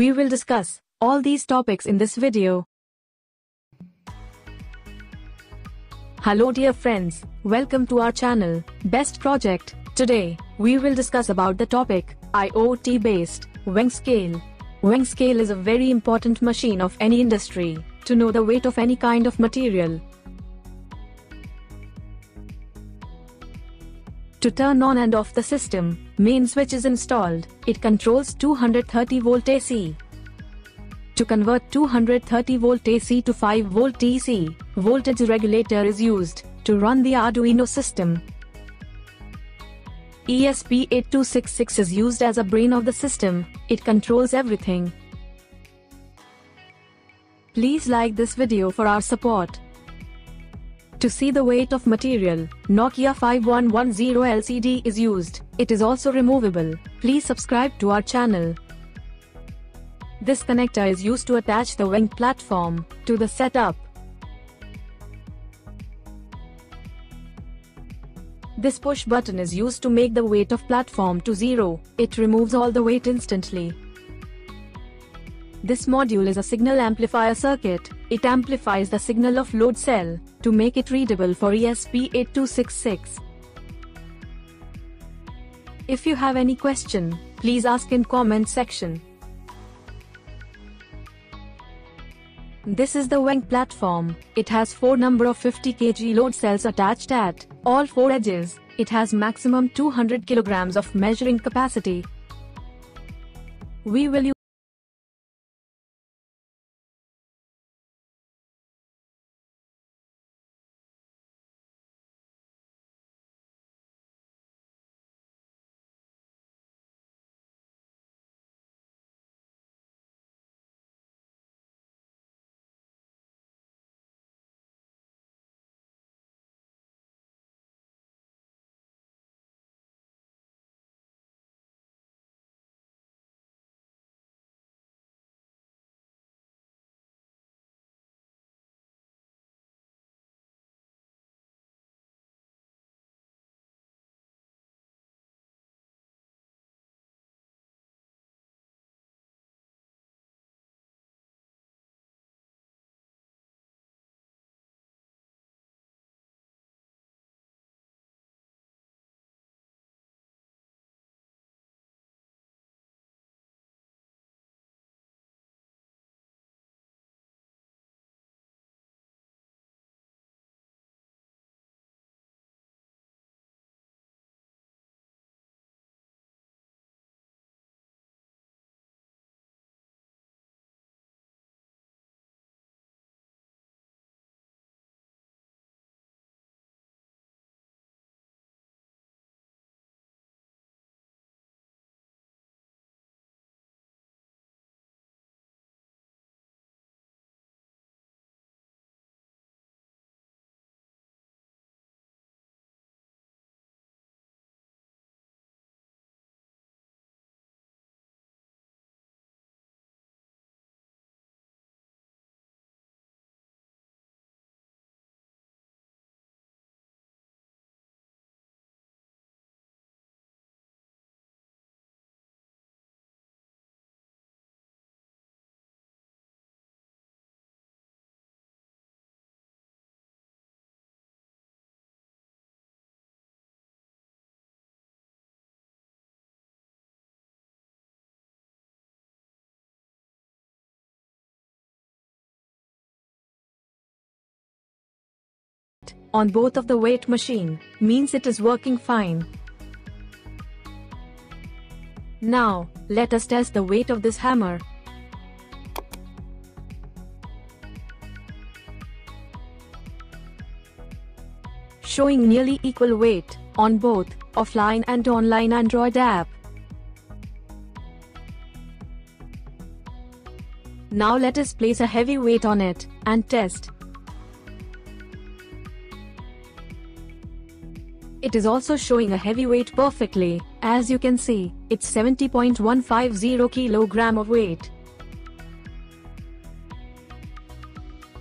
We will discuss all these topics in this video. Hello dear friends, welcome to our channel, Best Project. Today, we will discuss about the topic, IoT based, weighing scale. Weighing scale is a very important machine of any industry, to know the weight of any kind of material. To turn on and off the system, main switch is installed, it controls 230 volt AC. To convert 230 volt AC to 5 volt DC, voltage regulator is used, to run the Arduino system. ESP8266 is used as a brain of the system, it controls everything. Please like this video for our support. To see the weight of material, Nokia 5110 LCD is used, it is also removable. Please subscribe to our channel. This connector is used to attach the weighing platform to the setup. This push button is used to make the weight of platform to zero, it removes all the weight instantly. This module is a signal amplifier circuit, it amplifies the signal of load cell, to make it readable for ESP8266. If you have any question, please ask in comment section. This is the weighing platform, it has 4 number of 50 kg load cells attached at all 4 edges, it has maximum 200 kilograms of measuring capacity. We will on both of the weight machine, means it is working fine. Now, let us test the weight of this hammer. Showing nearly equal weight, on both, offline and online Android app. Now let us place a heavy weight on it, and test. It is also showing a heavy weight perfectly, as you can see, it's 70.150 kg of weight.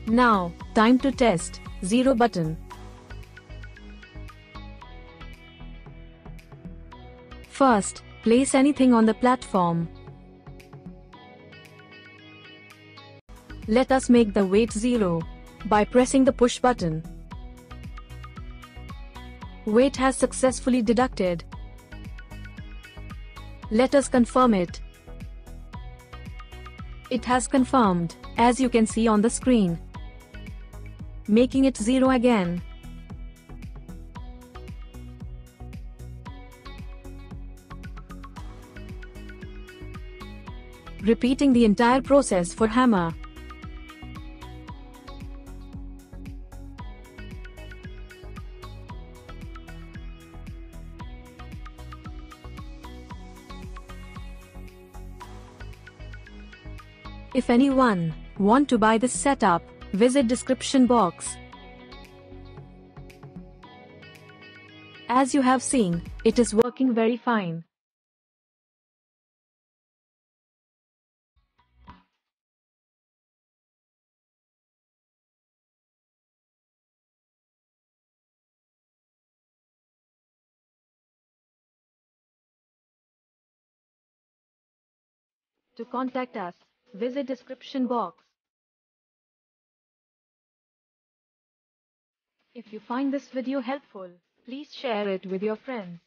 Now, time to test, 0 button. First, place anything on the platform. Let us make the weight 0 by pressing the push button. Weight has successfully deducted. Let us confirm it. It has confirmed, as you can see on the screen. Making it 0 again. Repeating the entire process for hammer. If anyone want to buy this setup, visit description box. As you have seen, it is working very fine. To contact us, visit description box. If you find this video helpful, please share it with your friends.